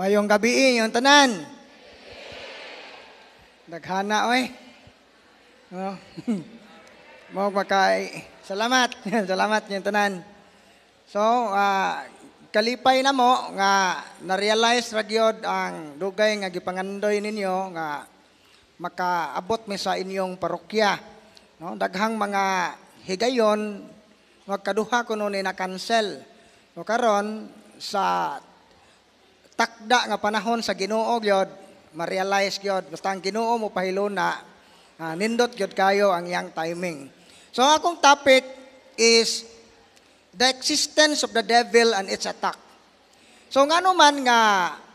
Mayong gabi yung tanan. Daghana oy. Oh. Mo makay. Salamat. Salamat yung tanan. So, ah, kalipay na mo nga na-realize ra ang dugay nga gipangandoy ninyo nga makaabot mi sa inyong parokya. No, daghang mga higayon magkaduha kuno ni na cancel. So karon sa takda nga panahon sa Ginoo gyud ma-realize gyud basta ang Ginoo mo pahiluna ah, nindot gyud kayo ang iyang timing. So akong topic is the existence of the devil and its attack. So ngano man nga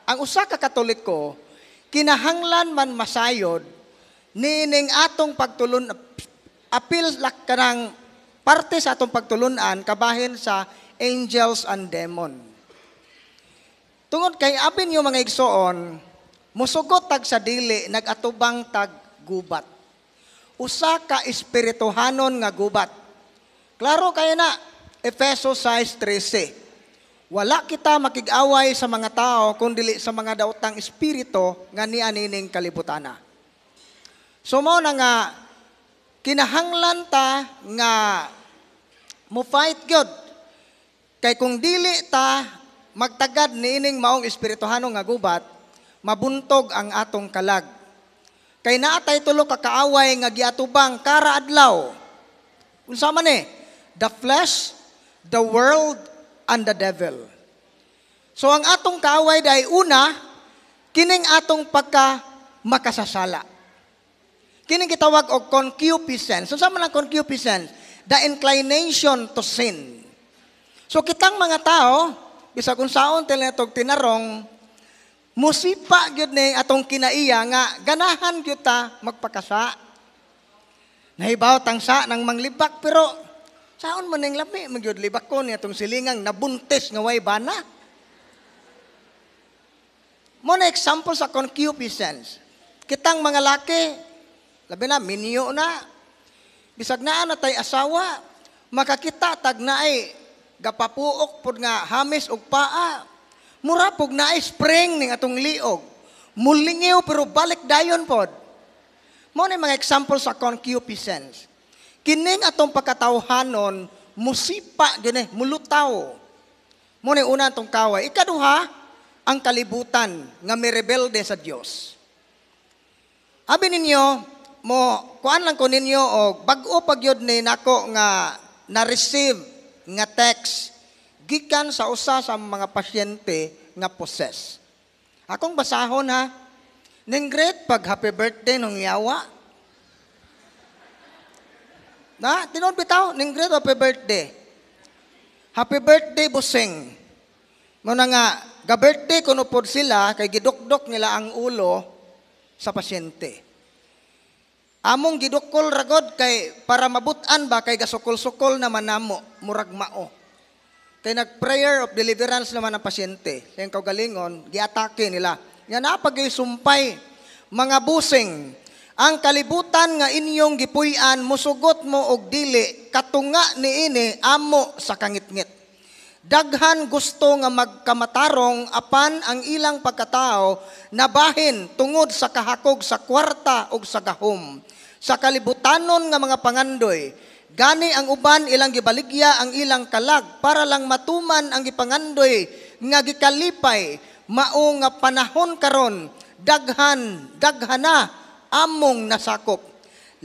ang usa ka Katoliko kinahanglan man masayod nining atong pagtulon apil lak kanang parte sa atong pagtulunan kabahin sa angels and demon. Tungod kay apin yung mga igsoon, musugot tag sa dili nagatubang tag gubat. Usa ka espirituhanon nga gubat. Klaro kaya na Efeso 6:13. Wala kita makig-away sa mga tao kundi sa mga daotang espiritu nga ni anining kalibutana. So na nga kinahanglan ta nga mo fight gyud kay kung dili ta magtagad niining maong espirituhano nga gubat mabuntog ang atong kalag kay naatay tulo ka kaaway nga giatubang kara adlaw unsa man eh the flesh the world and the devil so ang atong kaaway dai una kining atong pagka makasasala Kining gitawag og concupiscence. So, sa man ang concupiscence? The inclination to sin. So, kitang mga tao, bisa kung saon tinatog tinarong, musipa gyud ni atong kinaiya nga ganahan gyud ta magpakasa. Nahibaw tang sa nang manglibak pero saon man ning lami magyud libak ko ni atong silingang nabuntis nga way bana. Mo na example sa concupiscence. Kitang mga laki, labi na, minyo na. Bisag na na tay asawa, makakita tag na ay gapapuok pod nga hamis og paa. Mura pog na spring ning atong liog. Mulingiw pero balik dayon pod. Mo ni mga example sa concupiscence. Kining atong pagkatawhanon, musipa gini, mulutaw. Mo ni una atong kaway. Ikaduha, ang kalibutan nga mirebelde sa Dios. Abi ninyo, mo kuan lang ko ninyo og bag-o pagyod ni nako nga na-receive nga text gikan sa usa sa mga pasyente nga possess. Akong basahon ha. Ning great pag happy birthday nung yawa. Na, tinon bitaw, ning great happy birthday. Happy birthday busing. Mo na nga, ga-birthday kuno pod sila kay gidukdok nila ang ulo sa pasyente. Among gidukol ragod kay para mabutan ba kay gasukol-sukol naman namo murag mao. Kay nag-prayer of deliverance naman ang pasyente. Sa kaugalingon, giatake nila. Nga napagay sumpay, mga busing, ang kalibutan nga inyong gipuy-an, musugot mo og dili, katunga ni ini, amo sa kangitngit. Daghan gusto nga magkamatarong apan ang ilang pagkatao nabahin tungod sa kahakog sa kwarta ug sa gahom. Sa kalibutanon nga mga pangandoy, gani ang uban ilang gibaligya ang ilang kalag para lang matuman ang gipangandoy nga gikalipay mao nga panahon karon daghan daghana among nasakop.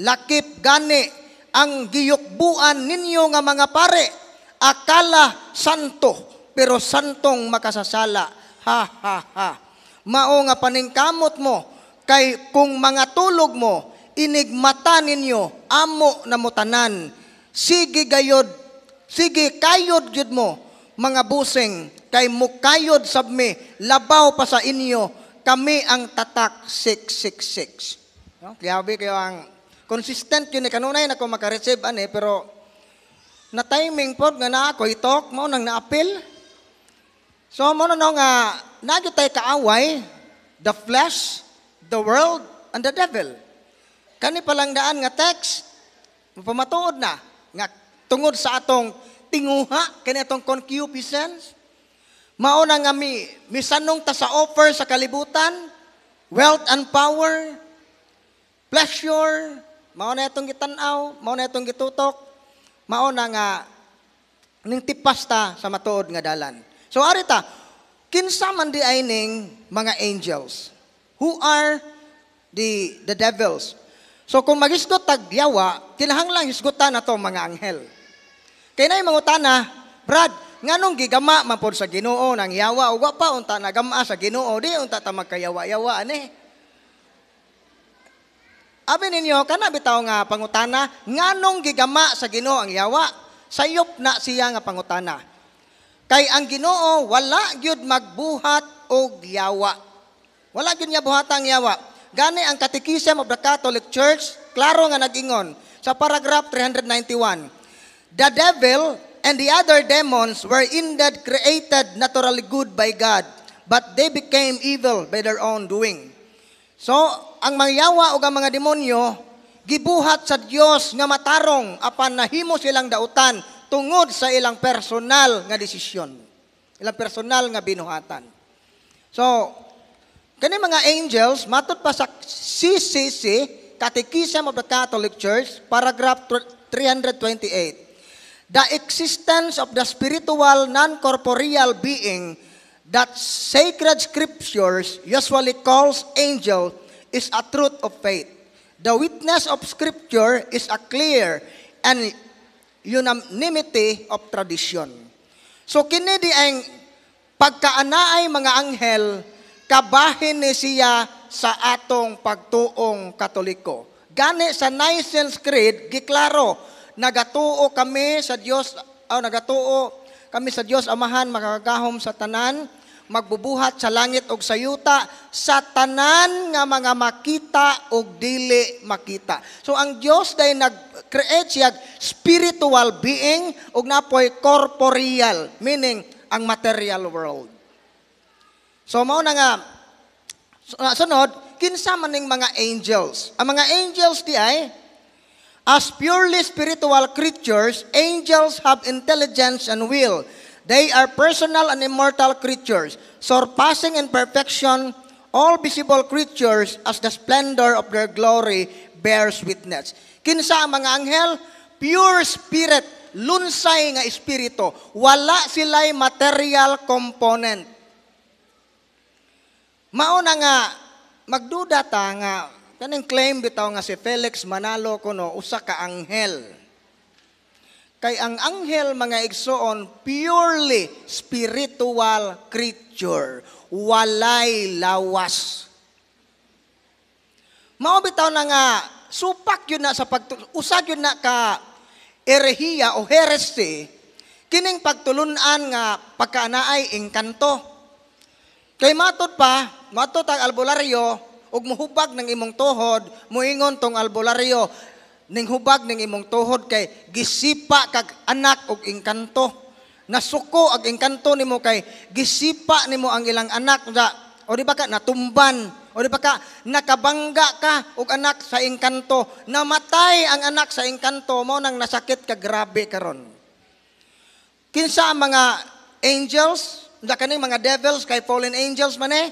Lakip gani ang giyukbuan ninyo nga mga pare akala santo, pero santong makasasala. Ha, ha, ha. Mao nga paningkamot mo, kay kung mga tulog mo, inigmata ninyo, amo na mutanan. Sige gayod, sige kayod gyud mo, mga busing, kay mukayod sabmi, labaw pa sa inyo, kami ang tatak 666. No? Grabe kayo ang consistent yun. eh. Kanunay na ako makareceive ani, pero na timing pod nga na ako itok mo nang naapil. So mo na nga nagyo tay kaaway the flesh, the world and the devil. Kani palang daan nga text pamatuod na nga tungod sa atong tinguha kani atong concupiscence Mao na nga mi misanong ta sa offer sa kalibutan, wealth and power, pleasure, mao na itong gitan-aw, mao na itong gitutok, mao na nga ning tipas ta sa matuod nga dalan. So arita, kinsa man di ay ning mga angels? Who are the the devils? So kung magisgot tag yawa, kinahanglang hisgutan nato mga anghel. Kay nay mangutana, Brad, nganong gigama man pod sa Ginoo nang yawa wa pa unta nagama sa Ginoo di unta ta magkayawa-yawa ani. Abi ninyo kana bitaw nga pangutana, nganong gigama sa Ginoo ang yawa? Sayop na siya nga pangutana. Kay ang Ginoo wala gyud magbuhat og yawa. Wala gyud niya buhatang yawa. Gani ang Catechism of the Catholic Church, klaro nga nagingon sa paragraph 391. The devil and the other demons were indeed created naturally good by God, but they became evil by their own doing. So, ang mga yawa o ang mga demonyo, gibuhat sa Dios nga matarong apan nahimo silang dautan tungod sa ilang personal nga desisyon. Ilang personal nga binuhatan. So, kani mga angels, matud pa sa CCC, Catechism of the Catholic Church, paragraph 328. The existence of the spiritual non-corporeal being that sacred scriptures usually calls angel is a truth of faith. The witness of scripture is a clear and unanimity of tradition. So kini di ang pagkaanaay mga anghel kabahin ni siya sa atong pagtuong katoliko. Gani sa Nicene Creed giklaro nagatuo kami sa Dios o nagatuo kami sa Dios Amahan makagahom sa tanan magbubuhat sa langit og sa yuta sa tanan nga mga makita og dili makita. So ang Dios day nag-create siya spiritual being ug napoy corporeal meaning ang material world. So mao na nga sunod kinsa man ning mga angels. Ang mga angels di ay as purely spiritual creatures, angels have intelligence and will. They are personal and immortal creatures, surpassing in perfection all visible creatures as the splendor of their glory bears witness. Kinsa ang mga anghel? Pure spirit, lunsay nga espiritu. Wala sila'y material component. Mauna nga, magduda nga, kaning claim bitaw nga si Felix Manalo kuno usa ka anghel. Kay ang anghel mga igsoon purely spiritual creature, walay lawas. Mao bitaw na nga supak yun na sa pag usag yun na ka erehiya o heresy kining pagtulunan nga pagkaanaay engkanto. Kay matod pa, matod ang albularyo ug muhubag ng imong tuhod, muingon tong albularyo, ning hubag ning imong tuhod kay gisipa kag anak og engkanto. Nasuko ag engkanto nimo kay gisipa nimo ang ilang anak nga o di ba ka natumban o di ba ka nakabangga ka og anak sa engkanto. Namatay ang anak sa engkanto mo nang nasakit ka grabe karon. Kinsa ang mga angels? Da kaning mga devils kay fallen angels man eh.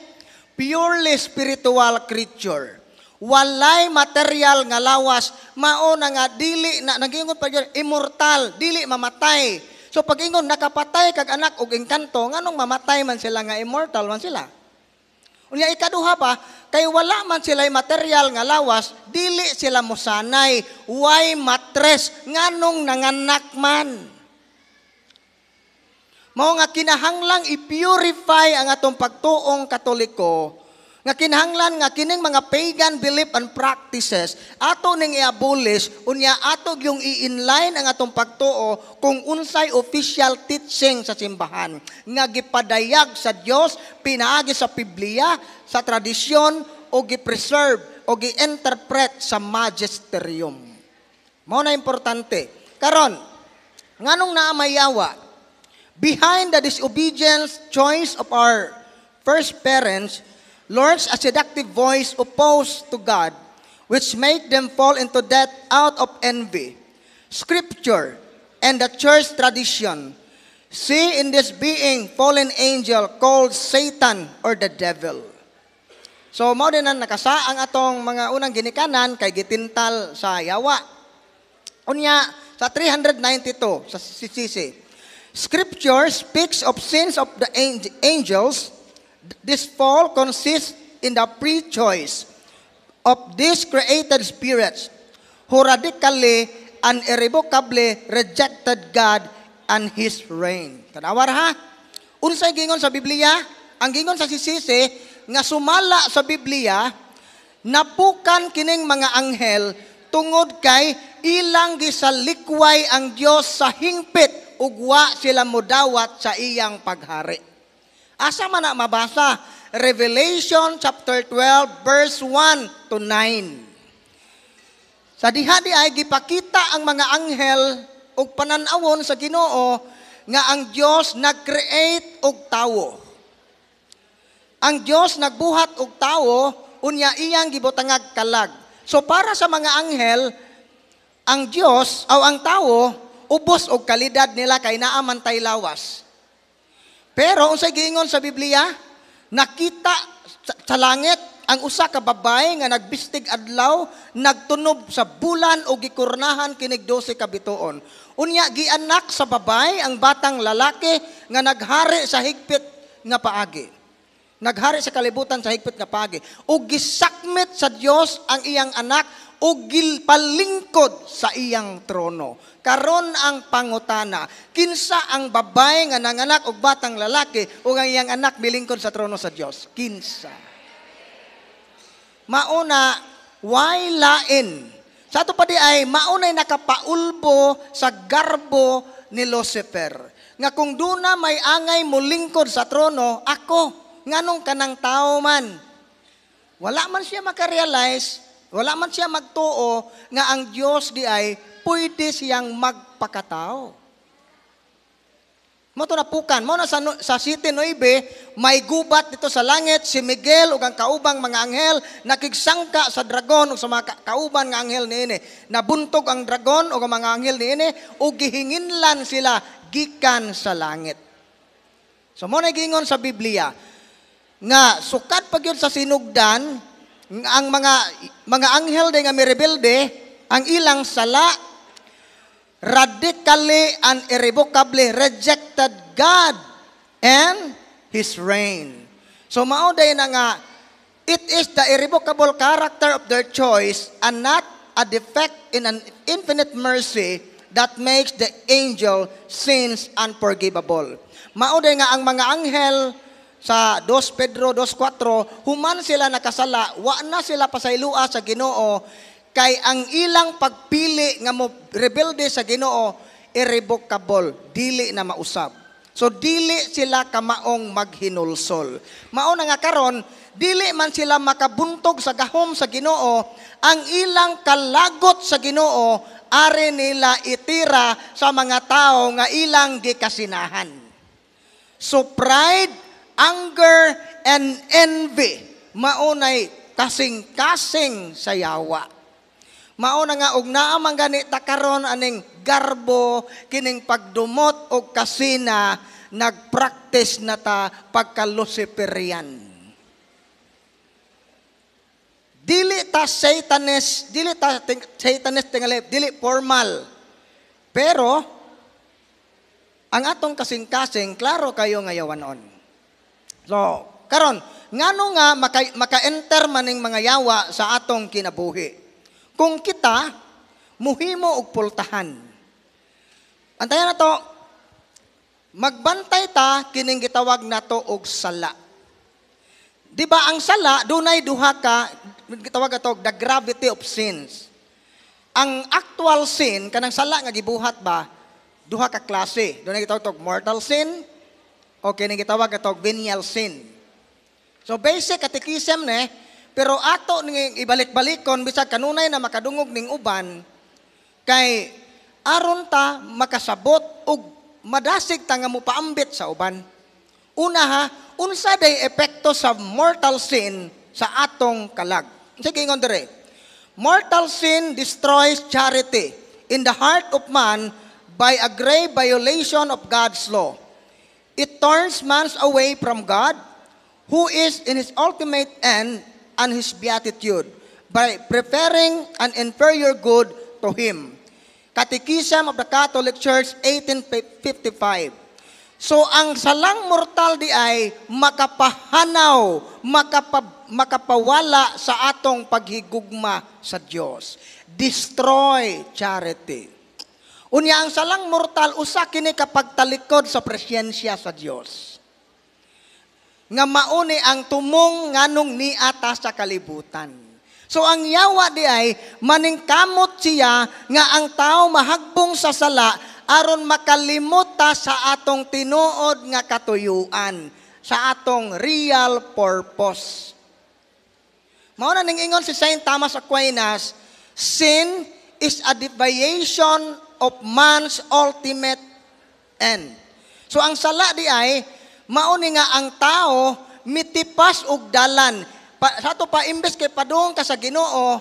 Purely spiritual creature walay material nga lawas mao na nga dili na nagingon pa immortal dili mamatay. So pag ingon nakapatay kag anak og engkanto nganong mamatay man sila nga immortal man sila? Unya ikaduha pa kay wala man sila material nga lawas dili sila mosanay. Why matres? Nganong nanganak man? Mao nga kinahanglang i-purify ang atong pagtuong katoliko nga kinahanglan nga kining mga pagan belief and practices ato ning i-abolish unya ato yung i-inline ang atong pagtuo kung unsay official teaching sa simbahan. Nga gipadayag sa Dios pinaagi sa Biblia sa tradisyon o gi-preserve o gi-interpret sa magisterium. Mao na importante. Karon nganong naa mayawa behind the disobedience choice of our first parents lurks a seductive voice opposed to God, which make them fall into death out of envy. Scripture and the church tradition See in this being fallen angel called Satan or the devil. So mao din ang nakasa ang atong mga unang ginikanan kay gitintal sa yawa. Unya sa 392 sa sisisi. Scripture speaks of sins of the ang- angels. This fall consists in the pre-choice of these created spirits who radically and irrevocably rejected God and His reign. Tanawar ha? Unsay gingon sa Biblia? Ang gingon sa sisisi, nga sumala sa Biblia, napukan kining mga anghel tungod kay ilang gisalikway ang Dios sa hingpit ugwa sila mudawat sa iyang paghari. Asa man na mabasa? Revelation chapter 12 verse 1 to 9. Sa diha di ay gipakita ang mga anghel ug pananawon sa Ginoo nga ang Dios nag-create og tawo. Ang Dios nagbuhat og tawo unya iyang gibutangag kalag. So para sa mga anghel, ang Dios o ang tawo ubos og kalidad nila kay naa man tay lawas. Pero unsay giingon sa Biblia, nakita sa, langit ang usa ka babae nga nagbistig adlaw nagtunob sa bulan o gikurnahan kinig 12 ka bituon. Unya gianak sa babae ang batang lalaki nga naghari sa higpit nga paagi. Naghari sa kalibutan sa higpit nga paagi. O gisakmit sa Dios ang iyang anak o gilpalingkod sa iyang trono. Karon ang pangutana, kinsa ang babae nga nanganak og batang lalaki o ang iyang anak milingkod sa trono sa Dios? Kinsa? Mauna, why lain? Sa ato pa di ay, maunay nakapaulbo sa garbo ni Lucifer. Nga kung duna may angay mo lingkod sa trono, ako, nganong kanang tao man. Wala man siya makarealize, wala man siya magtuo, nga ang Diyos di ay pwede siyang magpakatao. Mo to napukan. Mo na sa, sa City 9, may gubat dito sa langit, si Miguel ug ang kaubang mga anghel nakigsangka sa dragon ug sa mga ka- kauban nga anghel niini. Nabuntog ang dragon ug ang mga anghel niini ug gihinginlan sila gikan sa langit. So mo na gingon sa Biblia nga sukat pag yun sa sinugdan ang mga mga anghel day nga mirebelde ang ilang sala radically and irrevocably rejected God and His reign. So mauday na nga, it is the irrevocable character of their choice and not a defect in an infinite mercy that makes the angel sins unforgivable. Mauday nga ang mga anghel sa 2 Pedro 2.4, human sila nakasala, wa na sila pasaylua sa ginoo, kay ang ilang pagpili nga mo rebelde sa Ginoo irrevocable, dili na mausab. So dili sila kamaong maghinulsol. Mao nga karon, dili man sila makabuntog sa gahom sa Ginoo, ang ilang kalagot sa Ginoo are nila itira sa mga tao nga ilang gikasinahan. So pride, anger, and envy, maunay kasing-kasing sa yawa. Mao nga og naa man gani ta karon aning garbo kining pagdumot og kasina nagpractice na ta pagka Luciferian. Dili ta Satanist, dili ta ting, Satanist tingali, dili formal. Pero ang atong kasing-kasing klaro kayo ngayawanon. So, karon ngano nga maka, maka-enter maning mga yawa sa atong kinabuhi. Kung kita, muhimo og pultahan. Antayan na to, magbantay ta kining gitawag nato og sala. Di ba ang sala, dunay duha ka, gitawag ato the gravity of sins. Ang actual sin, kanang sala nga gibuhat ba, duha ka klase. Dunay gitawag ato mortal sin, o kining gitawag ato venial sin. So basic catechism ne, pero ato ning ibalik-balikon bisag kanunay na makadungog ning uban kay aron ta makasabot og madasig ta nga mopaambit sa uban. Una ha, unsa day epekto sa mortal sin sa atong kalag. Sige ingon dire. Mortal sin destroys charity. In the heart of man, by a grave violation of God's law. It turns man away from God, who is in his ultimate end and his beatitude, by preferring an inferior good to him. Catechism of the Catholic Church, 1855. So ang salang mortal di ay makapahanaw, makapa, makapawala sa atong paghigugma sa Dios. Destroy charity. Unya ang salang mortal usa kini kapag talikod sa presensya sa Dios. Nga mauni ang tumong nganong niata sa kalibutan. So ang yawa di ay maningkamot siya nga ang tao mahagbong sa sala aron makalimot ta sa atong tinuod nga katuyuan sa atong real purpose. Mao na ning ingon si Saint Thomas Aquinas, sin is a deviation of man's ultimate end. So ang sala di ay mao ni nga ang tao mitipas og dalan pa, sa to pa imbes kay padung ka sa Ginoo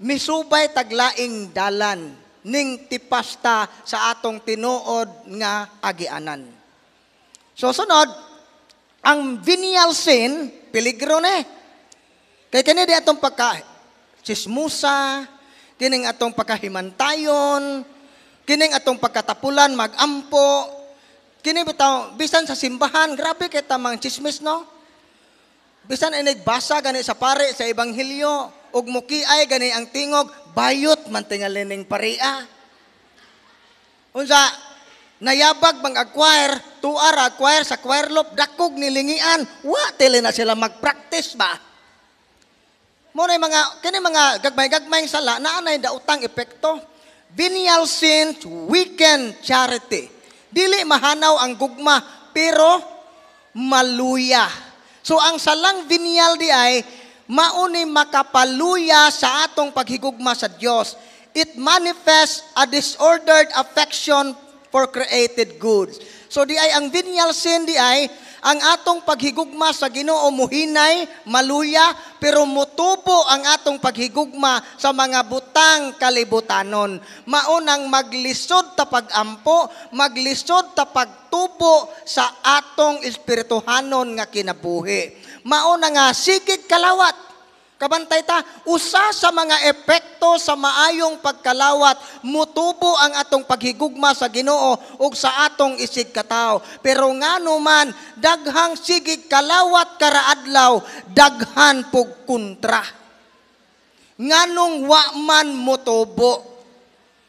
misubay taglaing dalan ning tipasta sa atong tinuod nga agianan. So sunod, ang venial sin, peligro ni. Kay kini di atong pagka chismusa, kining atong pagkahimantayon, kining atong pagkatapulan magampo, kini bitaw bisan sa simbahan, grabe kay tamang chismis no. Bisan ay nagbasa gani sa pare sa ebanghelyo ug mukiay gani ang tingog bayot man tingaling paria. Unsa nayabag bang acquire tuar acquire sa choir dakog nilingian wa tele na sila magpractice ba. Mo mga kini mga gagmay-gagmay sala naa nay dautang epekto. Venial sin weaken charity. Dili mahanaw ang gugma pero maluya So ang salang venial di ay mauni makapaluya sa atong paghigugma sa Dios. It manifests a disordered affection for created goods. So di ay ang venial sin di ay ang atong paghigugma sa Ginoo muhinay, maluya, pero mutubo ang atong paghigugma sa mga butang kalibutanon. Maunang maglisod ta pagampo, maglisod ta pagtubo sa atong espirituhanon nga kinabuhi. Mauna nga sigig kalawat Kabantay ta, usa sa mga epekto sa maayong pagkalawat, mutubo ang atong paghigugma sa Ginoo ug sa atong isig katao. Pero ngano man daghang sigig kalawat karaadlaw, daghan pug kontra. Nganong wa man mutubo.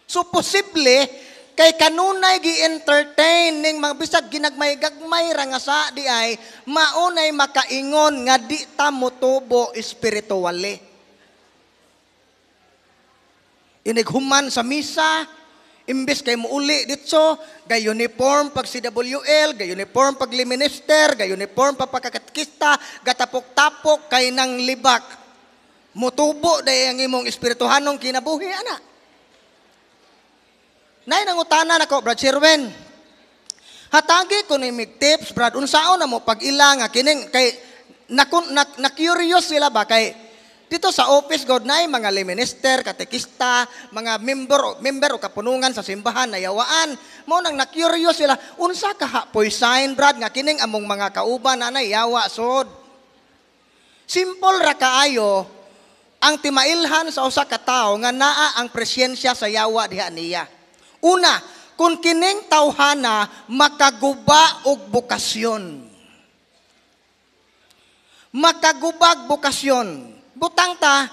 So posible Kay kanunay gi-entertain ning mga bisag ginagmay-gagmay ra nga sa di ay maunay makaingon nga di ta motubo espiritually. Inighuman sa misa, imbes kay muuli ditso, gay uniform pag CWL, gay uniform pag minister, gay uniform pag pagkakatkista, gatapok-tapok kay nang libak. Mutubo day ang imong espirituhanong kinabuhi ana. Nay nangutana nako Brad Sherwin. Hatagi ko ni mig tips Brad unsaon na mo pag ilang kining kay na, na, na curious sila ba kay dito sa office God na mga minister, katekista, mga member member o kapunungan sa simbahan na yawaan. Mo nang na-curious sila, unsa ka hapoy sign, Brad, nga kining among mga kauban na yawa sod. Simple ra kaayo ang timailhan sa usa ka tawo nga naa ang presensya sa yawa diha niya. Una, kung kining tawhana makaguba og bukasyon. Makagubag bukasyon. Butang ta,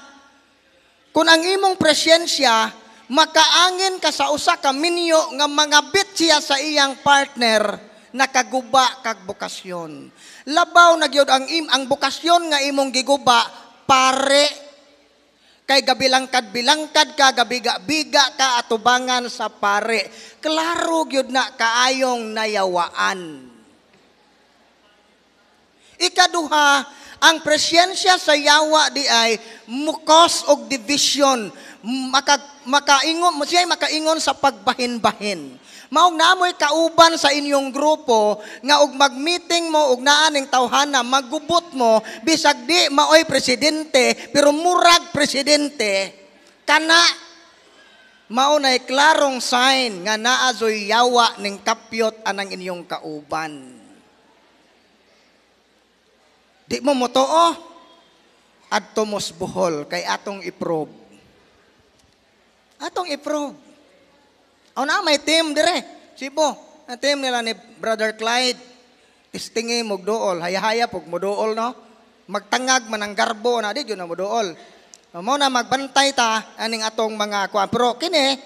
kung ang imong presensya, makaangin ka sa usa ka minyo nga mga siya sa iyang partner, nakaguba kag bukasyon. Labaw na ang im ang bukasyon nga imong giguba pare Kay gabilangkad-bilangkad ka, gabiga-biga ka atubangan sa pare. Klaro gyud na kaayong nayawaan. Ikaduha, ang presensya sa yawa di ay mukos og division. Maka, makaingon, siya makaingon sa pagbahin-bahin. Maong namoy kauban sa inyong grupo nga og magmeeting mo og naaning tawhana magubot mo bisag di maoy presidente pero murag presidente kana mao nay klarong sign nga naa yawa ning kapyot anang inyong kauban. Di mo mo too, adto mos buhol kay atong iprobe. Atong iprobe. O na may team dire. Sibo, ang team nila ni Brother Clyde. Istingi mo dool, haya-haya pug mo dool no. Magtangag man ang garbo na di na mo dool. Mo na magbantay ta aning atong mga kuan. Pero kini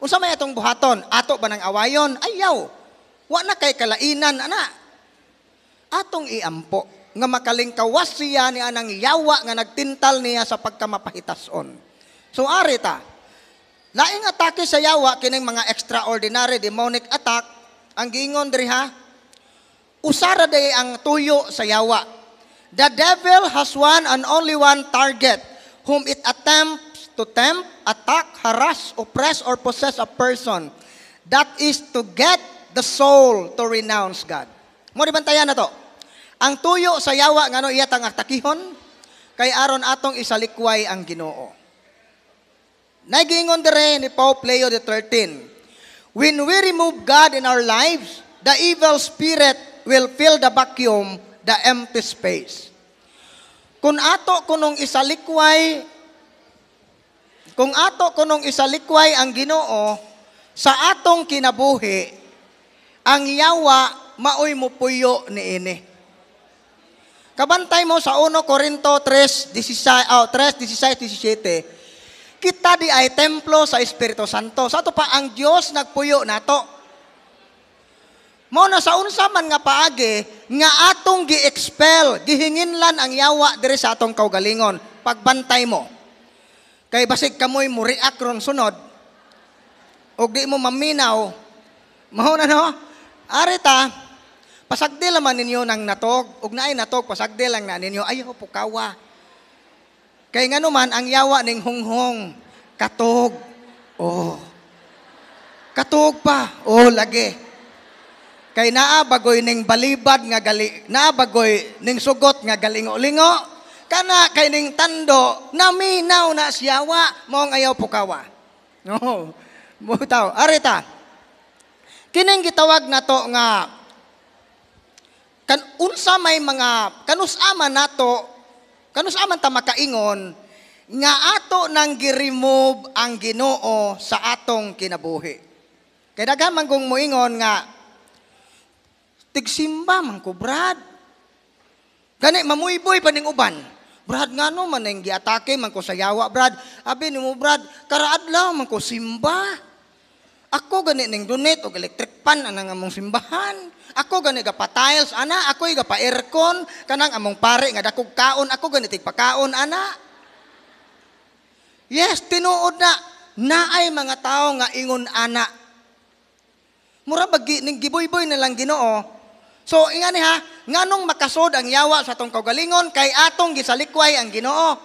unsa may atong buhaton? Ato ba nang awayon? Ayaw. Wa na kay kalainan ana. Atong iampo nga makalingkawas siya ni anang yawa nga nagtintal niya sa pagkamapahitason. So ari ta. Laing atake sa yawa kining mga extraordinary demonic attack ang giingon diri ha. Usara day ang tuyo sa yawa. The devil has one and only one target whom it attempts to tempt, attack, harass, oppress, or possess a person. That is to get the soul to renounce God. Mo di bantayan na to. Ang tuyo sa yawa ngano iya tang atakihon kay aron atong isalikway ang Ginoo. Nagingon dire ni Pope Leo XIII, when we remove God in our lives, the evil spirit will fill the vacuum, the empty space. Kung ato kunong isalikway, kung ato kunong isalikway ang Ginoo sa atong kinabuhi, ang yawa maoy mo puyo ni ini. Kabantay mo sa 1 Corinto 3, 16, oh, 3, 16, 17, kita di ay templo sa Espiritu Santo. Sa ato pa ang Dios nagpuyo nato. Mo na sa unsa man nga paagi nga atong gi-expel, gihinginlan ang yawa diri sa atong kaugalingon. Pagbantay mo. Kay basig kamoy mo react ron sunod. Og di mo maminaw. Mao na no? Arita, pasagdi laman ninyo ng natog, ug naay natog pasagdi lang na ninyo ayaw pukawa. Kay nga man ang yawa ning hunghong katog. Oh. Katog pa. Oh, lagi. Kay naa bagoy ning balibad nga gali, naa bagoy ning sugot nga galingo-lingo. Kana kay ning tando naminaw na siyawa mo ang ayaw pukawa. No. Butaw, arita. Kining gitawag na to nga kan unsa may mga kanus-aman nato kanus-aman ta makaingon nga ato nang gi-remove ang Ginoo sa atong kinabuhi. Kay daghan kong moingon nga tigsimba man ko brad. Gani mamuyboy pa ning uban. Brad nga no man ning giatake man ko sa yawa brad. Abi nimo brad karaadlaw man ko simba. Ako gani ning donate og electric pan anang among simbahan. Ako gani ga pa-tiles ana, ako ga pa-aircon kanang among pare nga dakog kaon, ako gani tig pakaon ana. Yes, tinuod na naay mga tao nga ingon ana. Mura bagi ning giboy-boy na lang Ginoo. So ingani ha, nganong makasod ang yawa sa atong kaugalingon kay atong gisalikway ang Ginoo.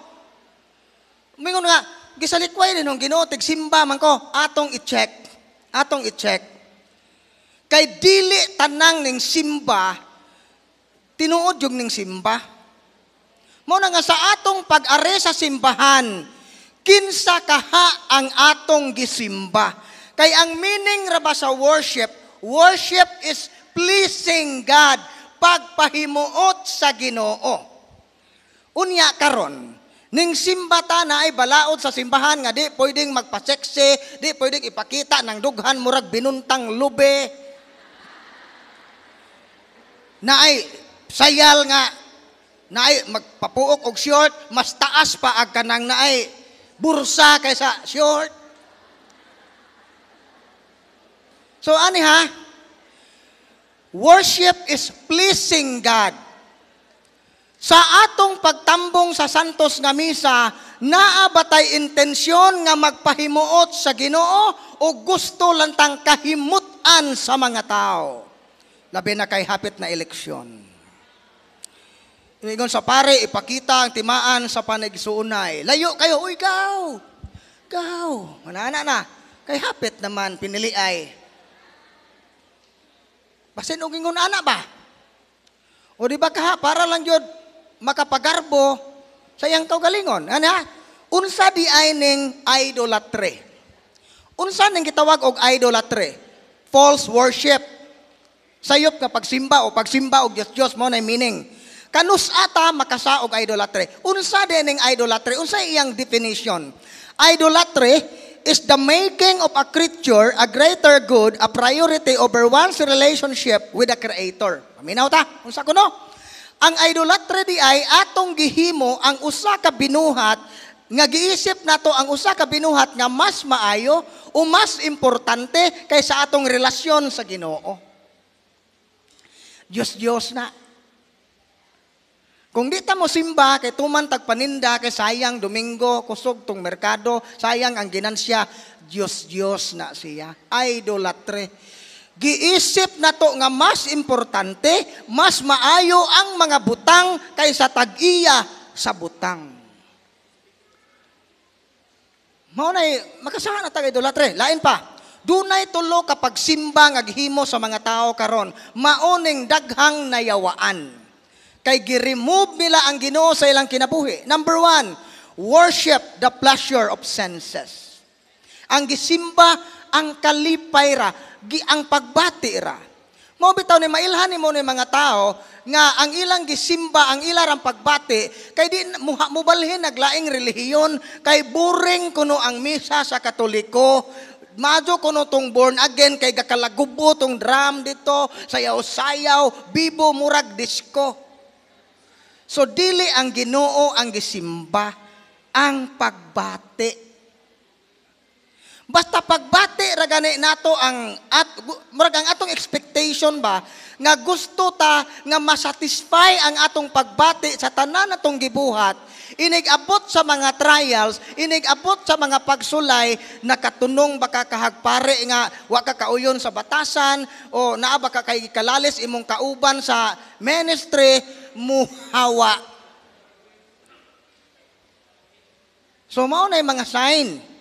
Mingon nga, gisalikway din ang Ginoo tig simba man ko, atong i-check atong i-check. Kay dili tanang ning simba, tinuod yung ning simba. Mo na nga sa atong pag-are sa simbahan, kinsa kaha ang atong gisimba. Kay ang meaning ra ba sa worship, worship is pleasing God, pagpahimuot sa Ginoo. Unya karon, Ning simbata na ay balaod sa simbahan nga di pwedeng magpaseksi, di pwedeng ipakita ng dughan murag binuntang lube. Na ay sayal nga na ay magpapuok og short, mas taas pa ag kanang na ay bursa kaysa short. So ani ha? Worship is pleasing God. Sa atong pagtambong sa santos nga misa, naabatay intensyon nga magpahimuot sa Ginoo o gusto lantang kahimutan sa mga tao. Labi na kay hapit na eleksyon. Ingon sa pare, ipakita ang timaan sa panagsuunay. Layo kayo, uy, gaw! Gaw! Manana na. Kay hapit naman, pinili ay. Basin og ingon ana ba? O di ba ka para lang jud makapagarbo sa iyang kaugalingon. Ha? Unsa di ay ning idolatre. Unsa ning gitawag og idolatry? False worship. Sayop nga pagsimba o pagsimba og Dios Dios mo na meaning. Kanus ata makasa og idolatry. Unsa din ning idolatry? Unsa iyang definition? Idolatry is the making of a creature a greater good, a priority over one's relationship with the Creator. Paminaw ta? Unsa kuno? Ang idolatry di ay atong gihimo ang usa ka binuhat nga giisip nato ang usa ka binuhat nga mas maayo o mas importante kaysa atong relasyon sa Ginoo. Diyos Diyos na. Kung di ta mo simba, kay tuman tagpaninda, kay sayang Domingo, kusog tong merkado, sayang ang ginansya, Diyos Diyos na siya. Idolatre. Giisip na to nga mas importante, mas maayo ang mga butang kaysa tag-iya sa butang. Mao nay makasahan na taga idolatre. Lain pa. Dunay tulo kapag simba nga gihimo sa mga tao karon, maoning daghang nayawaan. Kay gi-remove nila ang Ginoo sa ilang kinabuhi. Number one, worship the pleasure of senses. Ang gisimba ang kalipay ra, gi ang pagbati ra. Mo bitaw ni mailhan ni mo ni mga tao nga ang ilang gisimba, ang ilarang pagbati, kay di mubalhin naglaing relihiyon, kay boring kuno ang misa sa katoliko, Madyo kuno tong born again kay gakalagubo tong drum dito, sayaw-sayaw, bibo murag disco. So dili ang Ginoo ang gisimba, ang pagbati. Basta pagbati ra gani nato ang at murag ang atong expectation ba nga gusto ta nga masatisfy ang atong pagbati sa tanan natong gibuhat inigabot sa mga trials, inigabot sa mga pagsulay, nakatunong baka kahagpare nga wa ka kauyon sa batasan o naa baka kay kalalis imong kauban sa ministry muhawa. So mao na mga sign.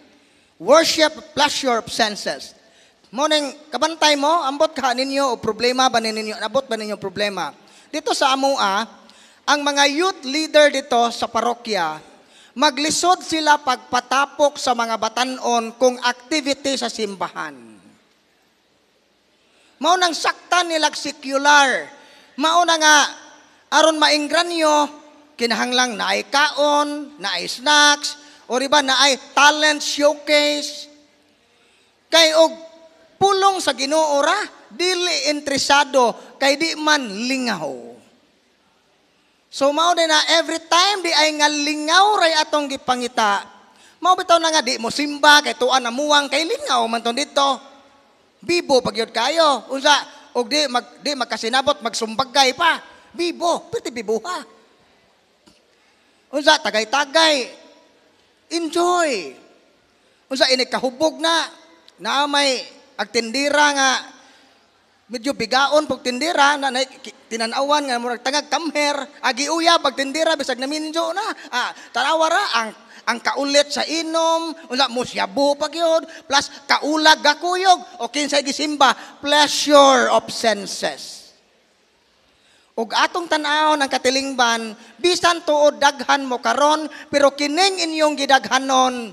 Worship pleasure of senses. Mo ning kabantay mo, ambot ka ninyo o problema ba ninyo, abot ba ninyo problema? Dito sa amua, ang mga youth leader dito sa parokya, maglisod sila pagpatapok sa mga batanon kung activity sa simbahan. Mao nang saktan nila secular. Mao nga aron maingran nyo, kinahanglang na ay kaon, na ay snacks, o riba na ay talent showcase. Kay og pulong sa Ginoo ra, dili interesado kay di man lingaw. So mao na every time di ay nga lingaw ray atong gipangita. Mao bitaw na nga di mo simba kay tuan amuwang kay lingaw man ton dito. Bibo pagyod kayo. Unsa og di mag di magkasinabot magsumbagay pa. Bibo, piti bibuha. Unsa tagay-tagay. Enjoy. Unsa ini kahubog na na may agtindira nga. Medyo bigaon pag tindira na, na tinanawan nga murag tangag kamher. Agi uya pag tindira bisag naminjo na. Ah, tarawara ang ang kaulit sa inom. Unsa mo syabu pagyod plus kaulag gakuyog o kinsay gisimba pleasure of senses ug atong tan-aw ng katilingban bisan tuod daghan mo karon pero kining inyong gidaghanon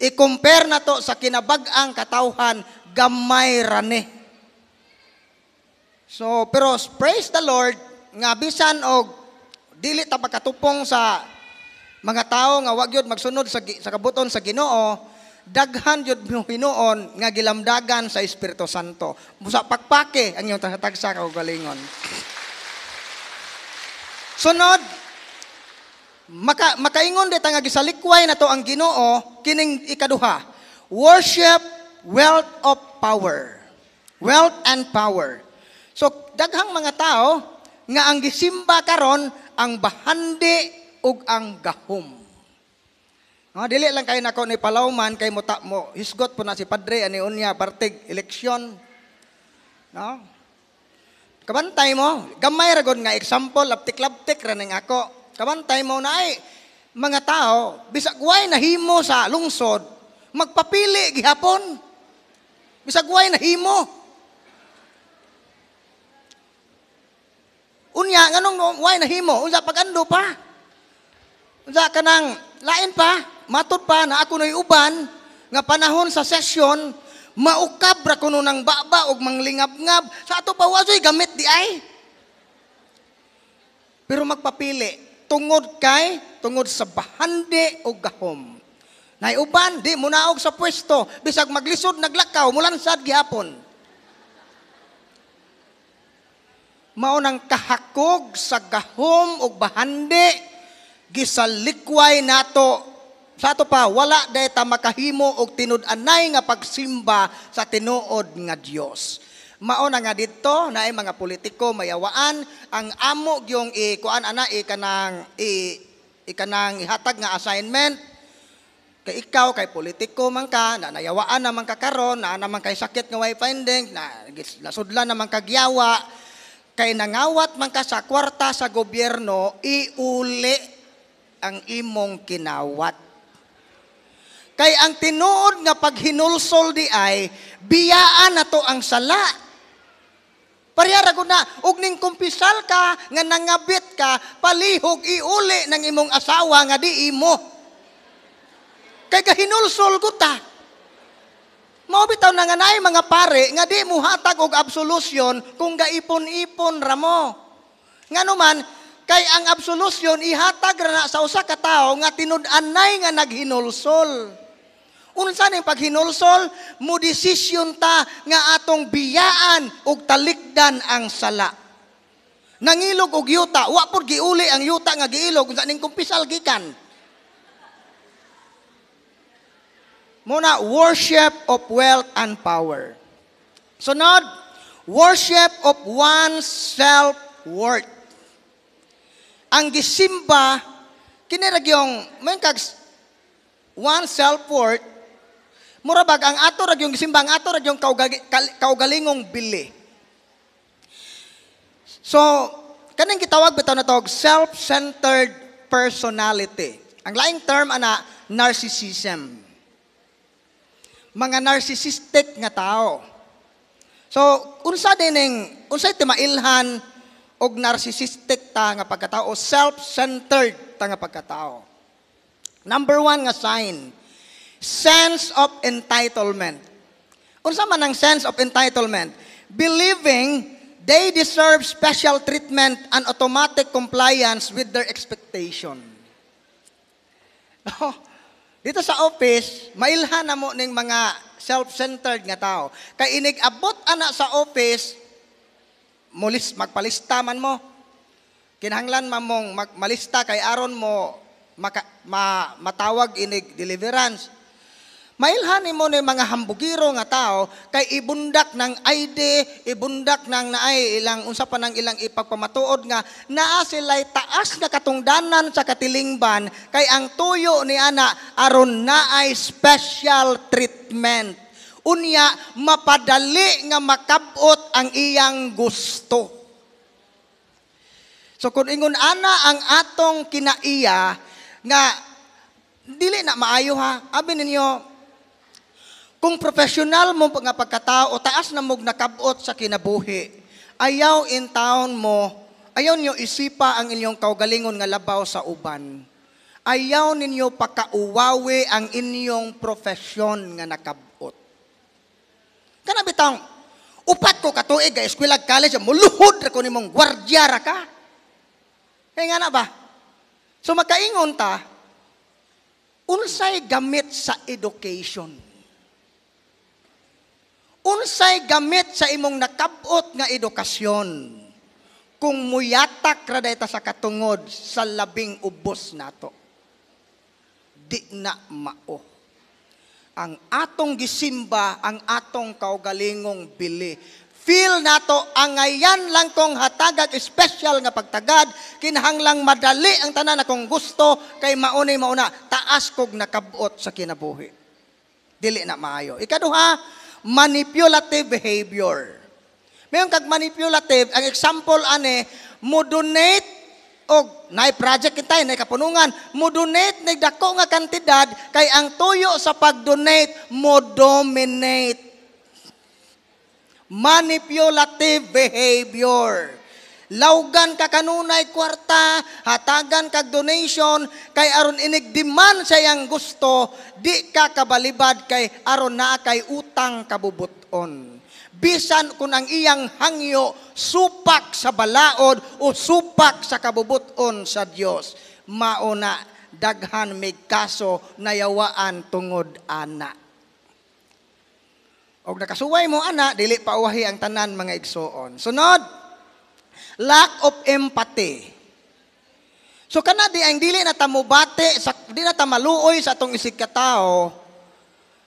i-compare na to sa kinabag-ang katawhan gamay rane So, pero praise the Lord, nga bisan og dili ta pagkatupong sa mga tao nga wag yun magsunod sa, sa kabuton sa Ginoo, daghan yun mo hinuon nga gilamdagan sa Espiritu Santo. Musa pakpake ang iyong tagsa ka galingon. Sunod, maka, makaingon dito nga gisalikway na to ang Ginoo kining ikaduha. Worship wealth of power. Wealth and power. So daghang mga tao nga ang gisimba karon ang bahandi ug ang gahom. No, dili lang kay nako ni palawman kay mo mo hisgot po na si padre ani unya partig eleksyon. No? Kabantay mo, gamay ra gud nga example laptik-laptik ra ning ako. Kabantay mo na ay mga tao bisag way nahimo sa lungsod magpapili gihapon. Bisag way nahimo Unya, nganong why nahimo? Unsa pagando pa? Unsa kanang lain pa, matud pa na ako nay uban, nga panahon sa session, maukab ra kuno ng baba og manglingab-ngab. Sa ato pa wasoy gamit di ay. Pero magpapili tungod kay tungod sa bahandi o gahom. Nay uban di mo naog sa pwesto bisag maglisod naglakaw mulan sad gihapon. Mao nang kahakog sa gahom ug bahandi gisalikway nato sa ato pa, wala day ta makahimo og tinud-anay nga pagsimba sa tinuod nga Dios. Mao na nga didto na ay mga politiko mayawaan. Ang amo gyung i kuan ana i kanang i ikanang ihatag nga assignment. Kay ikaw kay politiko man ka na nayawaan naman ka karon na naman kay sakit nga way finding na nasudlan naman kagyawa kay nangawat man ka sa kwarta sa gobyerno iuli ang imong kinawat Kay ang tinuod nga paghinulsol di ay, biyaan na to ang sala. Pariyara ko na, ug ning kumpisal ka, nga nangabit ka, palihog iuli ng imong asawa nga di imo. Kay kahinulsol ko ta. Mao bitaw na nga naay mga pare nga di mo hatag og absolusyon kung gaipon-ipon ramo. Ngano man kay ang absolusyon ihatag ra na sa usa ka tawo nga tinud-anay nga naghinulsol. Unsa ning paghinulsol, mo desisyon ta nga atong biyaan ug talikdan ang sala. Nangilog og yuta, wa pud giuli ang yuta nga giilog unsa ning kumpisal gikan. Muna, worship of wealth and power. Sunod, worship of one's self-worth. Ang gisimba, kinirag yung, may kag one self-worth, Murabag ang ato rag yung simbang ato rag yung kaugalingong bili. So, kanang gitawag bitaw na tawag self-centered personality. Ang laing term ana narcissism. Mga narcissistic nga tao. So, unsa din ning unsay timailhan og narcissistic ta nga pagkatao, self-centered ta nga pagkatao. Number one nga sign sense of entitlement. Unsa man ang sense of entitlement? Believing they deserve special treatment and automatic compliance with their expectation. Oh, dito sa office, mailhan na mo ning mga self-centered nga tao. Kay inig abot ana sa office, mulis magpalista man mo. Kinahanglan man mong magmalista kay aron mo maka, ma, matawag inig deliverance. Mailhan mo ni mga hambugiro nga tao kay ibundak ng ID, ibundak ng naay ilang unsa pa ng ilang ipagpamatuod nga naa sila'y taas nga katungdanan sa katilingban kay ang tuyo ni ana aron naay special treatment. Unya mapadali nga makabot ang iyang gusto. So kung ingon ana ang atong kinaiya nga dili na maayo ha. Abi ninyo kung professional mo nga pagkatao, taas na mong nakabot sa kinabuhi, ayaw in town mo, ayaw niyo isipa ang inyong kaugalingon nga labaw sa uban. Ayaw ninyo pakauwawi ang inyong profesyon nga nakabot. Kana bitang, upat ko katuig ga eskwela college, muluhod ra ko nimong gwardya ra ka. Kaya nga na ba? So makaingon ta, unsay gamit sa education unsay gamit sa imong nakabot nga edukasyon? Kung muyatak ra dayta sa katungod sa labing ubos nato. Di na mao. Ang atong gisimba ang atong kaugalingong bili. Feel nato ang ngayon lang kong hatagag special nga pagtagad. Kinahanglang madali ang tanan akong gusto kay maunay mauna taas kog nakabot sa kinabuhi. Dili na maayo. Ikaduha manipulative behavior. Mayon kag manipulative, ang example ane, mo donate og nay project kita nay kapunungan mo donate nay dako nga kantidad kay ang tuyo sa pag-donate mo dominate manipulative behavior Lawgan ka kanunay kwarta, hatagan kag donation, kay aron inigdiman sa iyang gusto, di ka kabalibad kay aron naa kay utang kabubuton. Bisan kung ang iyang hangyo supak sa balaod o supak sa kabubuton sa Dios, mauna daghan may kaso nayawaan tungod ana. Og nakasuway mo ana, dili pauwahi ang tanan mga igsoon. Sunod, lack of empathy. So kana di ang dili na tamubate sa di na tamaluoy sa atong isig katao,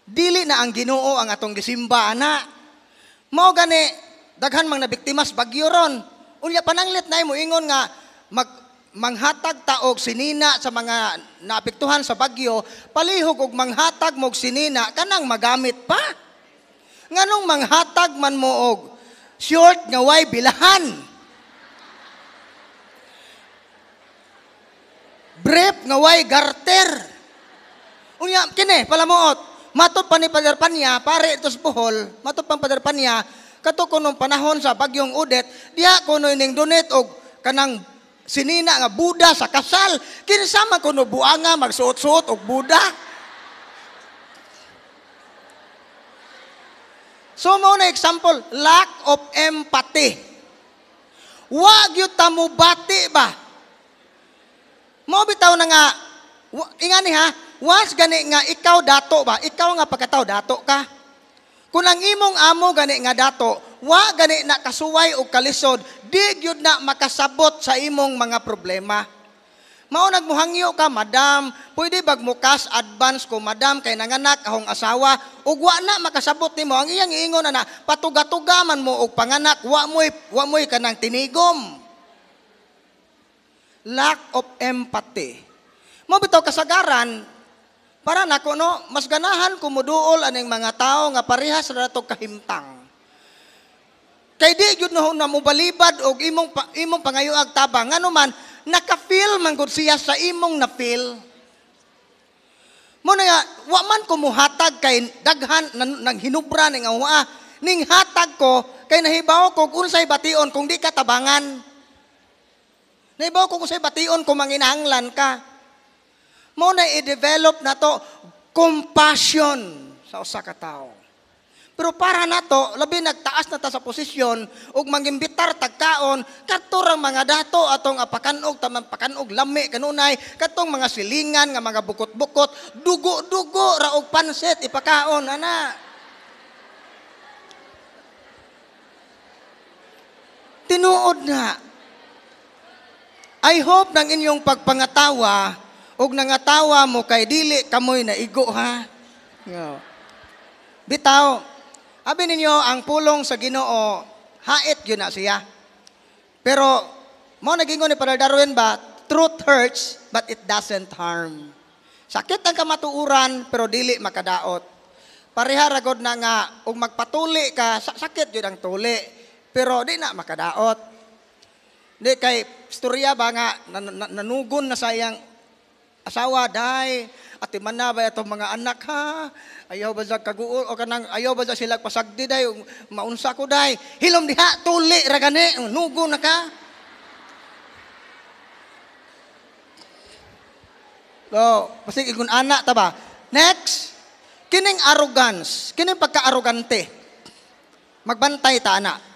dili na ang Ginoo ang atong gisimba ana. Mao gani daghan mang nabiktimas bagyo ron. Unya pananglit na mo ingon nga mag manghatag taog sinina sa mga naapektuhan sa bagyo, palihog og manghatag mog sinina kanang magamit pa. Nganong manghatag man mo og short nga way bilahan. Brief nga way garter. Unya kini palamuot, matod pa ni padarpan niya, pare itos buhol, matod pang padarpan niya, kato kunong panahon sa bagyong udet, diha kuno ning donate og kanang sinina nga Buda sa kasal. Kinsama kuno buanga magsuot-suot og Buda. So mo na example, lack of empathy. Wag yu tamubati ba? Mo bitaw na nga, ingani ha, was gani nga ikaw dato ba? Ikaw nga pagkataw dato ka. Kung ang imong amo gani nga dato, wa gani na kasuway o kalisod, di gyud na makasabot sa imong mga problema. Mao nagmuhangyo ka, madam, pwede bag mo cash advance ko, madam, kay nanganak ahong asawa, ug wa na makasabot nimo ang iyang ingon na, patuga-tuga man mo og panganak, wa mo'y wa mo'y kanang tinigom lack of empathy. Mo bitaw kasagaran para nako no mas ganahan kumuduol aning mga tao nga parehas ra to kahimtang. Kay di gyud no na mobalibad og imong imong pangayuag tabang ngano man naka-feel man gud siya sa imong na-feel. Mo na nga, wa man ko muhatag kay daghan nang hinubra ning awa ning hatag ko kay nahibaw ko unsay bation kung di ka tabangan. Naibaw ko sa'y bation kung manginahanglan ka. Mo na i-develop na to compassion sa usa ka tao. Pero para na to, labi nagtaas na ta sa posisyon ug mangimbitar tagkaon katurang mga dato atong apakanog tamang pakanog lami kanunay katong mga silingan nga mga bukot-bukot dugo-dugo ra og pansit ipakaon ana. Tinuod na I hope ng inyong pagpangatawa, ug nangatawa mo kay dili kamoy na igo ha. Bitaw, abi ninyo ang pulong sa Ginoo, hait gyud na siya. Pero mo nagingon ni Father Darwin ba, truth hurts but it doesn't harm. Sakit ang kamatuuran pero dili makadaot. Pareha ragod na nga ug magpatuli ka, sakit jud ang tuli pero di na makadaot. Di kay istorya ba nga nan, nanugon na sayang asawa dai at man na ba itong mga anak ha ayaw ba sa kaguol o kanang ayaw ba sa sila pasagdi dai maunsa ko dai hilom diha tuli ra gani nugo na ka So, pasig igun anak ta ba? Next, kining arrogance, kining pagka-arrogante. Magbantay ta anak.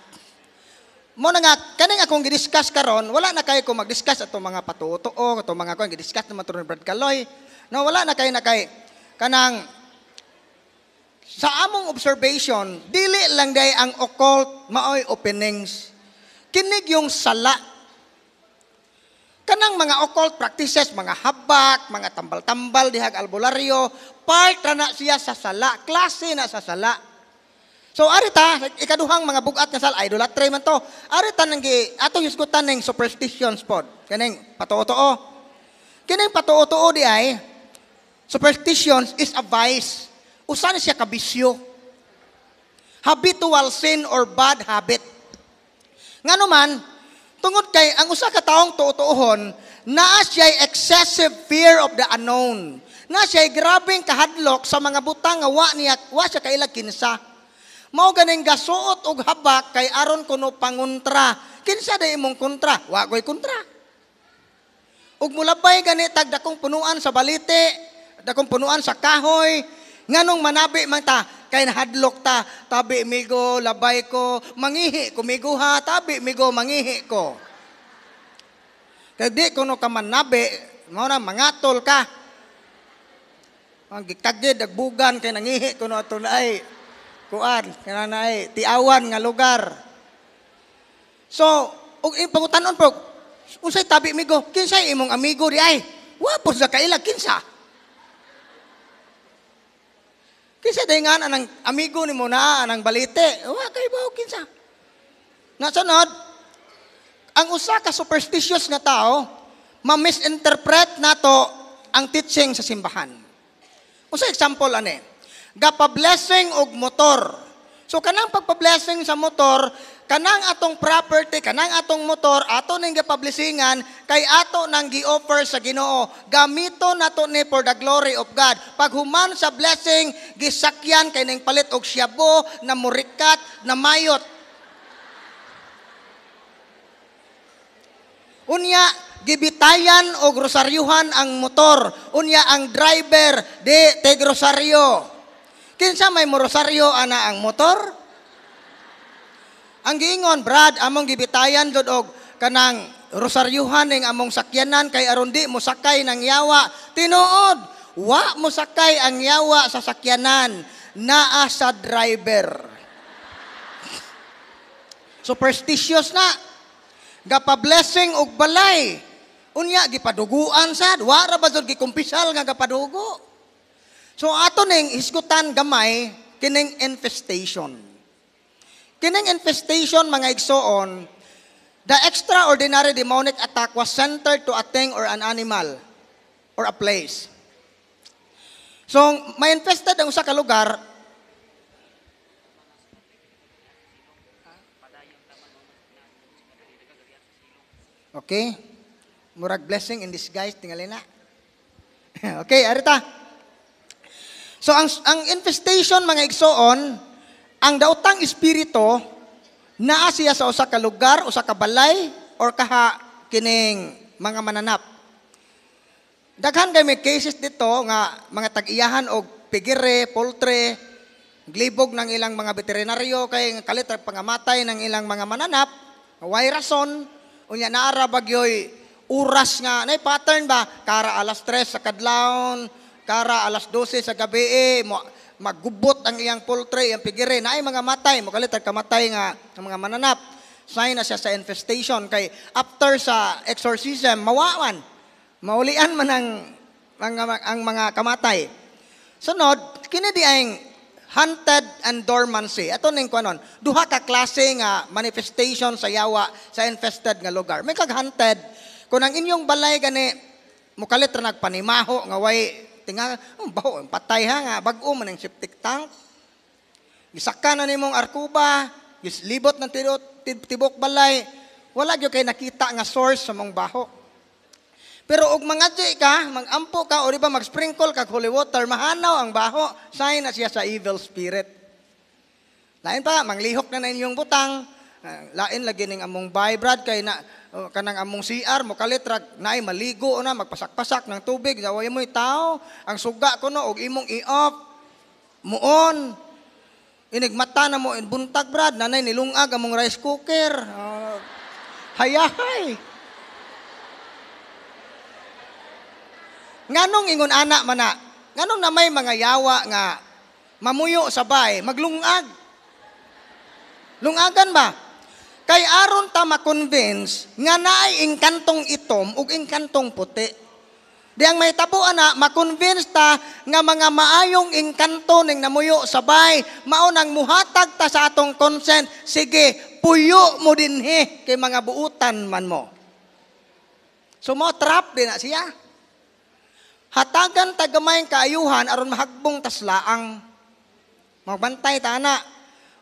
Mo na nga, kaning akong gidiscuss karon, wala na kay ko mag-discuss ato mga patutuo, ato mga ko gidiscuss naman turon Brad Kaloy. No, wala na kay na kay kanang sa among observation, dili lang day ang occult maoy openings. Kinig yung sala. Kanang mga occult practices, mga habak, mga tambal-tambal dihag albularyo, part na siya sa sala, klase na sa sala. So arita ikaduhang mga bugat nga sal idolatry man to. Arita nang gi ato hisgutan ning superstitions pod. Kaning patuo-tuo. Kining patuo-tuo di ay superstitions is a vice. Usa siya kabisyo. Habitual sin or bad habit. Ngano man tungod kay ang usa ka taong tuotuohon naa siya excessive fear of the unknown. Na siya grabing kahadlok sa mga butang nga wa niya wa siya kailag kinsa mao ganing gasuot og habak kay aron kuno panguntra kinsa day imong kontra? Wa ko'y kontra. Ug mulabay gani tag dakong punuan sa balite, dakong punuan sa kahoy, nganong manabi man ta kay nahadlok ta, tabi migo, labay ko, mangihi ko migo ha, tabi migo, mangihi ko. Kaya di ko no ka manabi, mo na mangatol ka. Ang gikagid, agbugan, kay nangihi ko no ato na ay, kuan, kaya na ay, tiawan nga lugar. So, ug ipangutanon po, unsay tabi migo, kinsay imong amigo di ay, wapo sa kaila, kinsa? Kinsa day nga anang amigo ni mo na anang balite, wa kay ba kinsa? Nasunod, ang usa ka superstitious nga tao, ma-misinterpret nato ang teaching sa simbahan. Usa example ane, gapa-blessing og motor. So kanang pagpa-blessing sa motor, kanang atong property, kanang atong motor, ato ning gipablisingan kay ato nang gi-offer sa Ginoo. Gamito nato ni for the glory of God. Pag human sa blessing, gisakyan kay ning palit og syabo na murikat na mayot. Unya, gibitayan o grosaryuhan ang motor. Unya ang driver di te grosaryo. Kinsa may mo rosaryo ana ang motor? Ang giingon, Brad, among gibitayan jud og kanang rosaryuhan ning among sakyanan kay aron di mo sakay ng yawa. Tinuod, wa mo sakay ang yawa sa sakyanan naa sa driver. Superstitious na. Gapa-blessing og balay. Unya gipaduguan sad, wa ra ba gikumpisal nga gapadugo. So ato ning hisgutan gamay kining infestation. Kining infestation mga igsoon, the extraordinary demonic attack was centered to a thing or an animal or a place. So, may infested ang usa ka lugar, Okay? Murag blessing in disguise, tingali na. okay, arita. So, ang, ang infestation, mga igsoon, ang daotang espiritu, naa siya sa usa ka lugar, usa ka balay, or kaha kining mga mananap. Daghan kay cases dito nga mga tag-iyahan og pigire, poultry, glibog ng ilang mga veterinaryo kay kalit pangamatay ng ilang mga mananap, way rason, unya naara bagyoy oras nga, nay pattern ba, kara alas 3 sa kadlawon, kara alas 12 sa gabi, eh, maggubot ang iyang poultry, ang pigire, na ay mga matay, mo kalit kamatay nga ang mga mananap. Sign na siya sa infestation kay after sa exorcism mawawan. Maulian man ang mga ang mga kamatay. Sunod, kini di ang hunted and dormancy. Ato ning kuanon, duha ka klase nga manifestation sa yawa sa infested nga lugar. May kag hunted kung ang inyong balay gani mukalit ra nagpanimaho nga way tinga oh, baho patay ha nga bag-o man ang septic tank. Gisaka na nimong arkuba, gislibot ng tibok, tibok balay, wala gyud kay nakita nga source sa mong baho. Pero og mangadji ka, magampo ka o di ba mag-sprinkle kag holy water, mahanaw ang baho, sign na siya sa evil spirit. Lain pa, manglihok na na inyong butang, lain lagi ning among bay kay na uh, kanang among CR mo kalitrag naay maligo na magpasak-pasak ng tubig. Naway mo tao ang suga ko no og imong i-off. Muon. Inigmata na mo buntag brad nanay nilungag among rice cooker. Uh, hayahay. Nganong ingon ana mana nganong na may mga yawa nga mamuyo sa bay maglungag? Lungagan ba Kay aron ta ma-convince nga naay inkantong itom ug inkantong puti. Di ang may tabo ana, ma-convince ta nga mga maayong inkanto ning namuyo sabay, mao nang muhatag ta sa atong consent. Sige, puyo mo dinhi kay mga buutan man mo. So mo trap din na siya. Hatagan tagamay kaayuhan aron mahagbong taslaang. Magbantay ta na.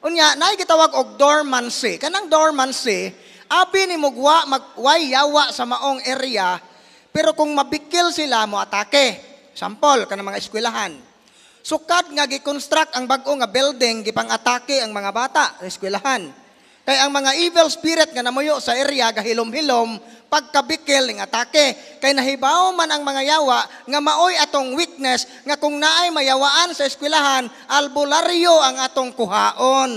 Unya, naay gitawag og dormancy. Kanang dormancy, abi ni mugwa magway yawa sa maong area, pero kung mabikil sila mo atake. Sample kanang mga eskwelahan. Sukad nga gi-construct ang bag-o nga building gipang atake ang mga bata sa eskwelahan. Kay ang mga evil spirit nga namuyo sa area gahilom-hilom pagkabikil ning atake. Kay nahibaw man ang mga yawa nga maoy atong weakness nga kung naay mayawaan sa eskwelahan, albularyo ang atong kuhaon.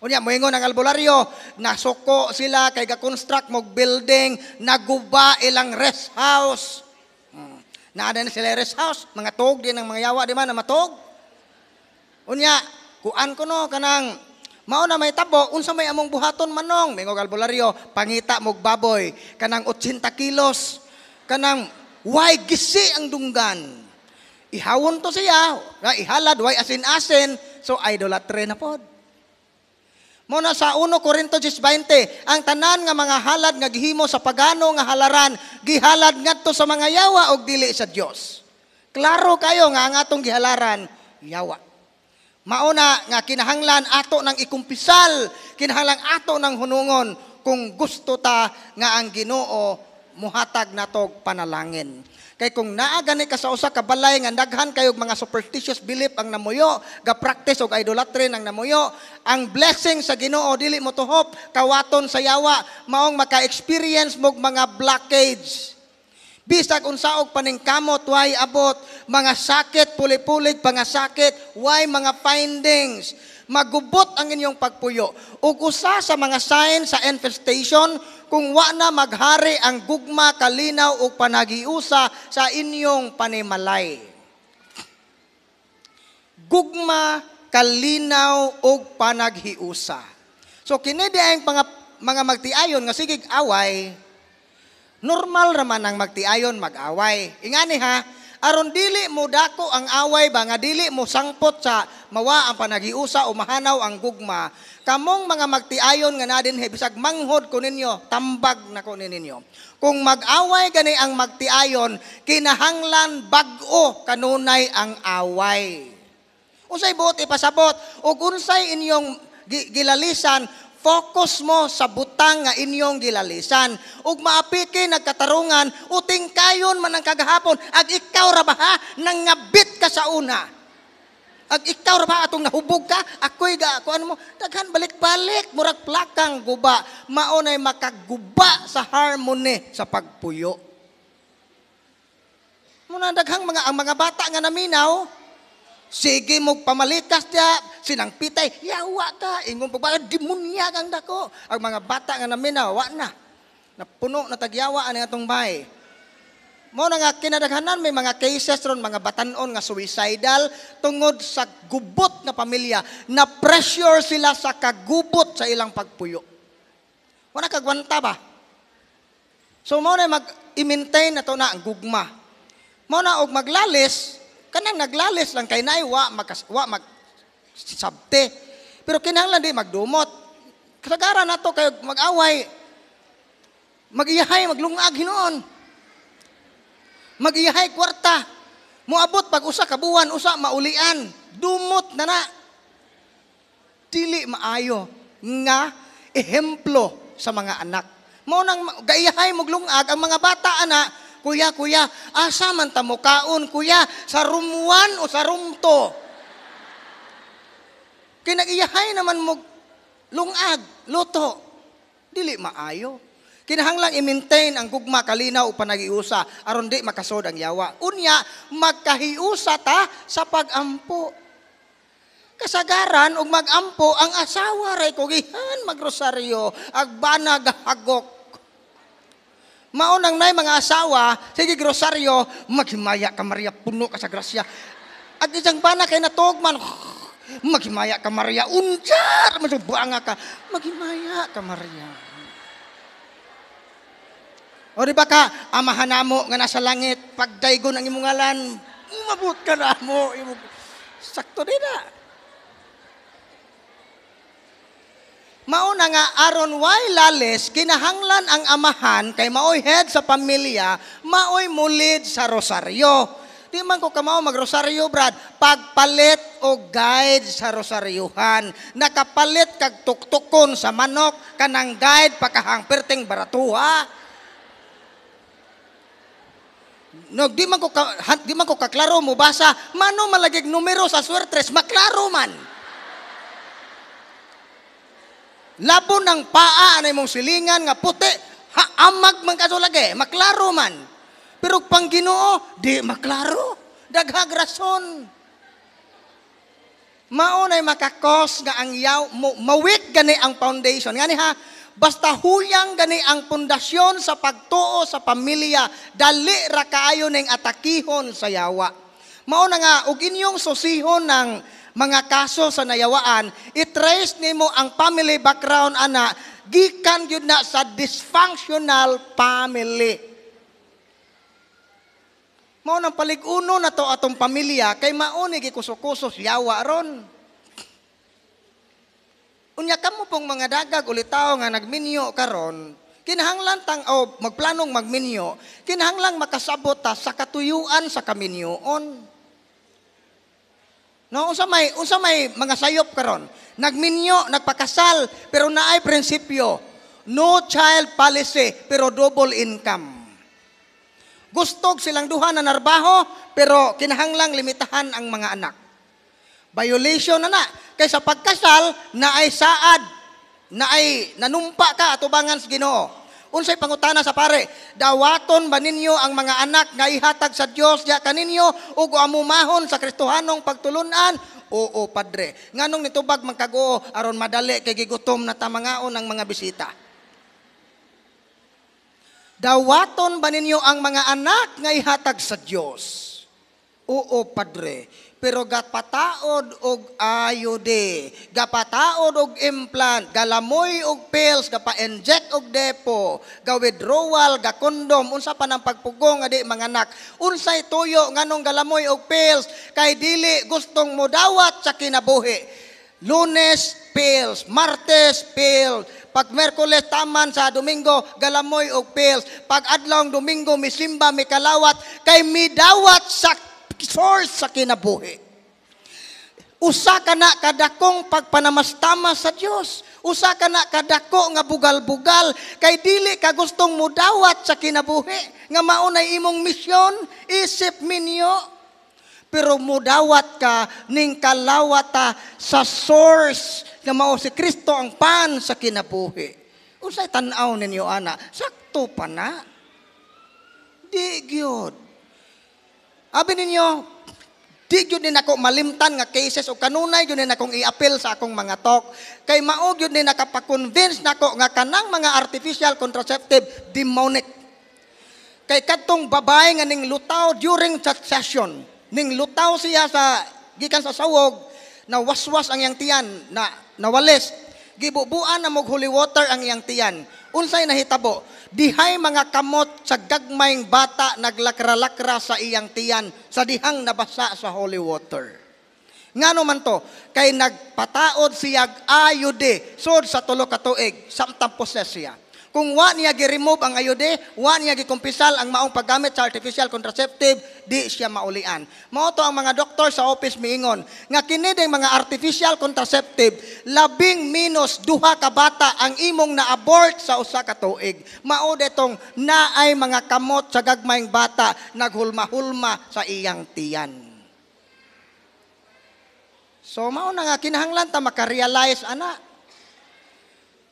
Unya moingon ang albularyo, nasuko sila kay ga-construct mog building, naguba ilang rest house. Hmm. Sila rest house, mga tog din ang mga yawa di man na matog. Unya, kuan ko no kanang Mao na may tabo, unsa may among buhaton manong, mingog albularyo, pangita mog baboy, kanang 80 kilos, kanang way gisi ang dunggan. Ihawon to siya, nga ihalad, way asin-asin, so idolatry na pod. Muna sa 1 Corinto 10:20, ang tanan nga mga halad nga gihimo sa pagano nga halaran, gihalad ngadto sa mga yawa og dili sa Dios. Klaro kayo nga ang atong gihalaran, yawa. Mauna nga kinahanglan ato ng ikumpisal, kinahanglan ato ng hunungon kung gusto ta nga ang Ginoo muhatag natog panalangin. Kay kung naa ka sa usa ka balay nga daghan kayog mga superstitious belief ang namuyo, ga practice og idolatry ang namuyo, ang blessing sa Ginoo dili mo tuhop kawaton sa yawa maong maka-experience mog mga blockage. Bisag unsaog paningkamot, way abot, mga sakit, pulipulig, pangasakit, way mga findings. Magubot ang inyong pagpuyo. Ug usa sa mga sign sa infestation, kung wa na maghari ang gugma, kalinaw ug panagiusa sa inyong panimalay. Gugma, kalinaw ug panaghiusa. So kini di ang mga, mga magtiayon nga sigig away, Normal raman ang magtiayon mag-away. Ingani ha, aron dili mo dako ang away ba nga dili mo sangpot sa mawa ang panagiusa o mahanaw ang gugma. Kamong mga magtiayon nga nadin he bisag manghod ko ninyo, tambag na ko ninyo. Kung mag-away gani ang magtiayon, kinahanglan bag-o kanunay ang away. Unsay buot ipasabot ug unsay inyong gilalisan Focus mo sa butang nga inyong gilalisan. Ug maapiki nagkatarungan, uting kayon man ang kagahapon, ag ikaw ra ba ha, nangabit ka sa una. Ag ikaw ra ba atong nahubog ka, ako'y ga, ako ano mo, daghan balik-balik, murag plakang guba, maunay makaguba sa harmony sa pagpuyo. Muna daghang mga ang mga bata nga naminaw, Sige mo pamalikas dia, sinang pitay, yawa ka, ingon pa demonya kang dako. Ang mga bata nga namin na, wa na. Napuno na tagyawa ang atong bahay. Mo na nga kinadaghanan may mga cases ron mga batanon nga suicidal tungod sa gubot na pamilya na pressure sila sa kagubot sa ilang pagpuyo. Wala kagwanta ba? So mo na mag-maintain na to na ang gugma. Mo na og maglalis, Kanang naglalis lang kay nay wa makas, wa mag sabte. Pero kinahanglan di magdumot. Kasagaran nato kay mag-away. Magiyahay maglungag hinoon. Magiyahay kwarta. Muabot pag usa ka buwan usa maulian. Dumot na na. Dili maayo nga ehemplo sa mga anak. Mo nang gaiyahay maglungag ang mga bata ana Kuya, kuya, asa man ta mo kaon, kuya, sa room 1 o sa room 2? Kinag-iyahay naman mo lungag, luto. Dili maayo. Kinahanglang i-maintain ang gugma kalinaw o panagiusa aron di makasod ang yawa. Unya, magkahiusa ta sa pagampo. Kasagaran og magampo ang asawa ray kugihan magrosaryo agbanag hagok Maunang nay mga asawa, sige grosaryo, maghimaya ka Maria, puno ka sa grasya. At isang bana kay natugman, maghimaya ka Maria, unjar, masubanga ka, maghimaya ka Maria. O di ba ka, amahan mo nga nasa langit, pagdaygon ang imong ngalan, umabot ka na mo. Sakto din na. Mauna nga aron way lales kinahanglan ang amahan kay maoy head sa pamilya, maoy mulid sa rosaryo. Di man ko kamao magrosaryo, Brad. Pagpalit o guide sa rosaryuhan. Nakapalit kag tuktukon sa manok, kanang guide pakahang perting baratuha. No, di man ko ka, di man ko kaklaro mo basa, mano malagig numero sa swertres, maklaro man. Labo ng paa na imong silingan nga puti, ha, amag man kasulage, maklaro man. Pero pang Ginoo, di maklaro. Daghag rason. Maunay makakos nga ang yaw, mawit gani ang foundation. Ngani ha, basta huyang gani ang pundasyon sa pagtuo sa pamilya, dali ra kaayo ning atakihon sa yawa. Mao na nga ug inyong susihon ng mga kaso sa nayawaan, i-trace nimo ang family background ana gikan gyud na sa dysfunctional family. Mao nang paliguno na to atong pamilya kay mauni gikuso-kusos yawa ron. Unya kamo pong mga dagag ulitaw nga nagminyo karon, kinahanglan tang o magplanong magminyo, kinahanglang makasabot sa katuyuan sa kaminyoon. No, unsa may unsa may mga sayop karon. Nagminyo, nagpakasal, pero naay prinsipyo. No child policy, pero double income. Gustog silang duha na narbaho, pero kinahanglang limitahan ang mga anak. Violation na na. Kaysa pagkasal, na ay saad, na ay nanumpa ka atubangan sa Ginoo. Unsay pangutana sa pare, dawaton ba ninyo ang mga anak nga ihatag sa Dios ya kaninyo ug amumahon sa Kristohanong pagtulunan? Oo, padre. Nganong nitubag magkago aron madali kay gigutom na tamangaon ang mga bisita. Dawaton ba ninyo ang mga anak nga ihatag sa Dios? Oo, padre. Pero gapataod og ayode, gapataod og implant, galamoy og pills, gapa-inject og depo, ga-withdrawal, ga-condom, unsa pa ng pagpugong nga di mga anak. Unsay tuyo nganong galamoy og pills kay dili gustong modawat sa kinabuhi. Lunes, pills. Martes, pills. Pag Merkules, taman sa Domingo, galamoy og pills. Pag adlaw Domingo, misimba, mi kalawat, kay midawat sa source sa kinabuhi. Usa ka na kadakong pagpanamastama sa Dios. Usa ka na kadako nga bugal-bugal kay dili ka gustong mudawat sa kinabuhi nga maunay imong misyon isip minyo pero mudawat ka ning kalawata sa source nga mao si Kristo ang pan sa kinabuhi. Unsay tan-aw ninyo ana? Sakto pa na. Di gyud. Abi ninyo, di gyud din ako malimtan nga cases o kanunay gyud din akong i-appeal sa akong mga talk. Kay mao gyud din nakapakonvince nako nga kanang mga artificial contraceptive demonic. Kay kadtong babae nga ning lutaw during that session, ning lutaw siya sa gikan sa sawog na waswas ang iyang tiyan na nawalis gibubuan na mog holy water ang iyang tiyan unsay nahitabo dihay mga kamot sa gagmayng bata naglakra-lakra sa iyang tiyan sa dihang nabasa sa holy water. Ngano man to kay nagpataod siya ayude sud sa tulo ka tuig samtang poses siya kung wa niya gi-remove ang ayude, wa niya gikumpisal ang maong paggamit sa artificial contraceptive, di siya maulian. Mao to ang mga doktor sa office miingon nga kini ding mga artificial contraceptive labing minus duha ka bata ang imong na-abort sa usa ka tuig. Mao detong naay mga kamot sa gagmayng bata naghulma-hulma sa iyang tiyan. So mao na nga kinahanglan ta makarealize ana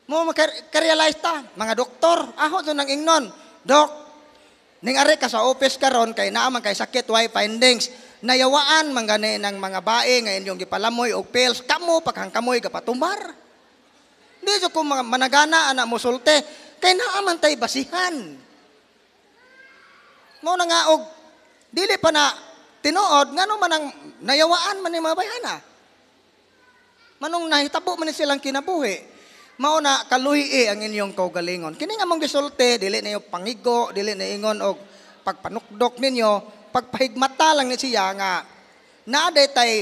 mo makarealize ta, mga doktor, aho to nang ingnon. Dok, ning are ka sa office karon kay naa man kay sakit why findings. Nayawaan man gani ng mga bae nga inyong gipalamoy og pills, kamo paghang kamoy ka patumbar. Di so kung managana ana mo sulte, kay naa man tay basihan. Mo na nga og dili pa na tinuod ngano man ang nayawaan man ni mga bayana. Manong nahitabo man ni silang kinabuhi mao na kaluhi ang inyong kaugalingon. Kini nga mong gisulti, dili na yung pangigo, dili na ingon og pagpanukdok ninyo, pagpahigmata lang ni siya nga naaday tay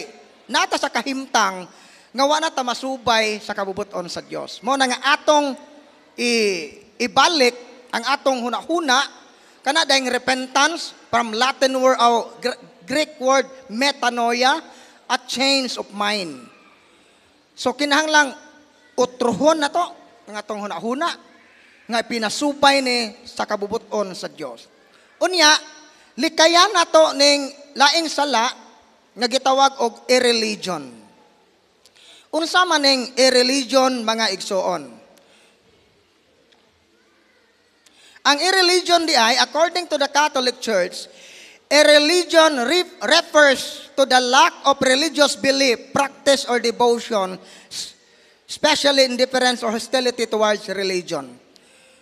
nata sa kahimtang nga wala ta masubay sa kabubuton sa Dios. Mo na nga atong i, ibalik ang atong hunahuna kana dayong repentance from Latin word o Greek word metanoia a change of mind. So kinahanglang utrohon na to, nga tong hunahuna, nga pinasupay ni sa kabubuton sa Dios. Unya, likaya na to ning laing sala nga gitawag og irreligion. Unsa man ning irreligion mga igsoon? Ang irreligion di ay, according to the Catholic Church, a religion re- refers to the lack of religious belief, practice, or devotion especially indifference or hostility towards religion.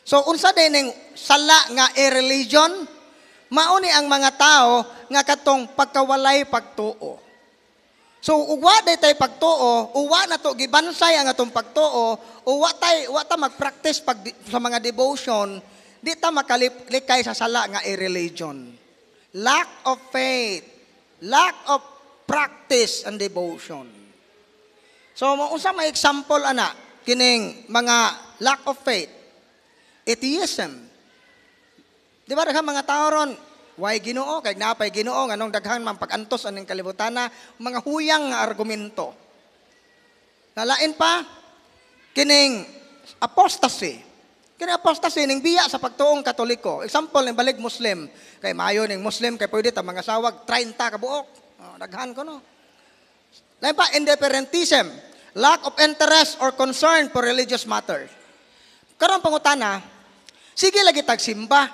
So, unsa din ning sala nga irreligion? Mauni ang mga tao nga katong pagkawalay pagtuo. So uwa day tay pagtuo, uwa na to gibansay ang atong pagtuo, uwa tay wa ta mag-practice pag sa mga devotion, di ta makalikay sa sala nga irreligion. Lack of faith, lack of practice and devotion. So unsa may example ana kining mga lack of faith? Atheism. Di ba daghang mga tao ron, Why Ginoo kay napay Ginoo nganong daghan man pagantos aning kalibutana mga huyang nga argumento. Nalain pa kining apostasy. Kini apostasy ning biya sa pagtuong Katoliko. Example ning balig Muslim. Kay maayo ning Muslim kay pwede ta mga sawag 30 ka buok. Oh, daghan ko no. Lain pa indifferentism, lack of interest or concern for religious matters. Karon pangutana, sige lagi tagsimba.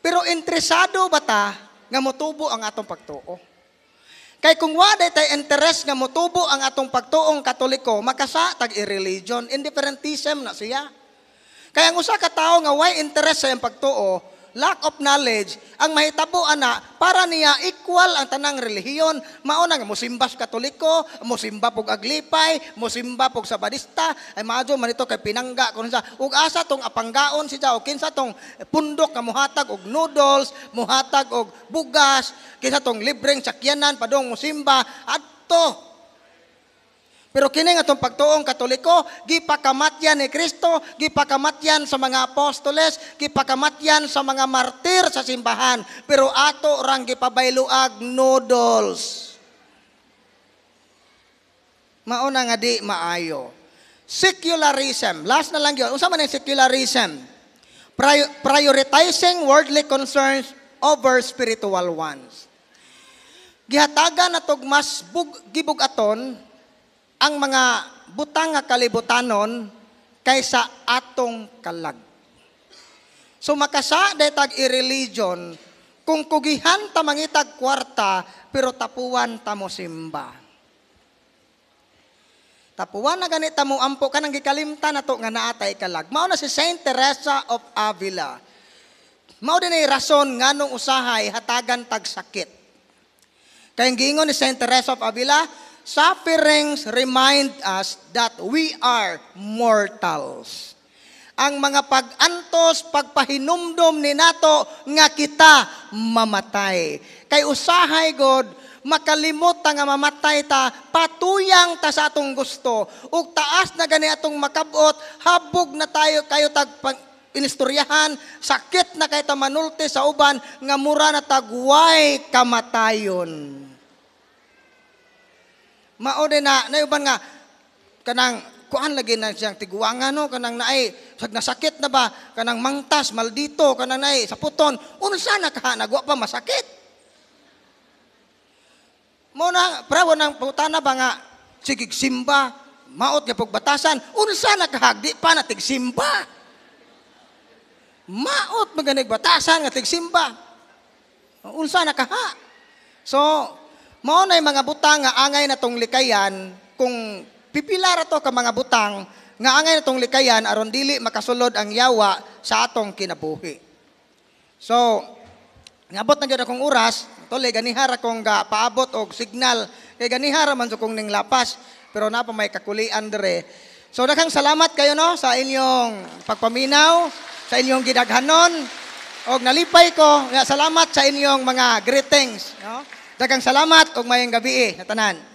Pero interesado ba ta nga motubo ang atong pagtuo? Kay kung waday tay interest nga motubo ang atong pagtuong katoliko, makasa tag irreligion, indifferentism na siya. Kaya ang usa ka tawo nga way interest sa iyang pagtuo, lack of knowledge, ang mahitabo ana para niya equal ang tanang relihiyon, mao na nga mosimbas katoliko, mosimba pog aglipay, mosimba pog sabadista, ay maadyo man ito kay pinangga kun sa ug asa tong apanggaon siya o kinsa tong pundok nga muhatag og noodles, muhatag og bugas, kinsa tong libreng sakyanan padong mosimba adto pero kini nga itong pagtuong katoliko, gipakamatyan ni Kristo, gipakamatyan sa mga apostoles, gipakamatyan sa mga martir sa simbahan. Pero ato rang gipabayluag noodles. Mauna nga di maayo. Secularism. Last na lang yun. Unsa man ang secularism? Prior- prioritizing worldly concerns over spiritual ones. Gihatagan na mas bug, gibugaton ang mga butang nga kalibutanon kaysa atong kalag. So makasa detag i-religion kung kugihan ta mangitag kwarta pero tapuan ta mo simba. Tapuan na ganita mo ampo ka nang gikalimta na to nga naatay kalag. Mao na si Saint Teresa of Avila. Mao din ay rason nganong usahay hatagan tag sakit. Kayang giingon ni Saint Teresa of Avila, Sufferings remind us that we are mortals. Ang mga pag-antos, pagpahinumdom ni nato nga kita mamatay. Kay usahay God, makalimot ta nga mamatay ta, patuyang ta sa atong gusto. Ug taas na gani atong makabot, habog na tayo kayo tag inistoryahan, sakit na kay ta manulti sa uban, nga mura na tagway kamatayon mao din na nayuban nga kanang kuan lagi na siyang tiguangan no? Kanang naay sag nasakit na ba? Kanang mangtas maldito kanang naay sa puton unsa na ka? Nagwa pa masakit. Mo na prawo nang putana ba nga sigig simba maot nga pagbatasan unsa na kahagdi pa na tigsimba. Maot maganig batasan nga tigsimba. Unsa na kaha so mao na mga butang nga angay na tong likayan kung pipila ra to ka mga butang nga angay na tong likayan aron dili makasulod ang yawa sa atong kinabuhi. So, ngabot na gyud akong oras, tole ganihara kong ga paabot og signal kay ganihara man kong ning lapas pero na pa may kakulian dire. So daghang salamat kayo no sa inyong pagpaminaw, sa inyong gidaghanon og nalipay ko nga salamat sa inyong mga greetings no. Dagang salamat ug mayong gabi eh, natanan.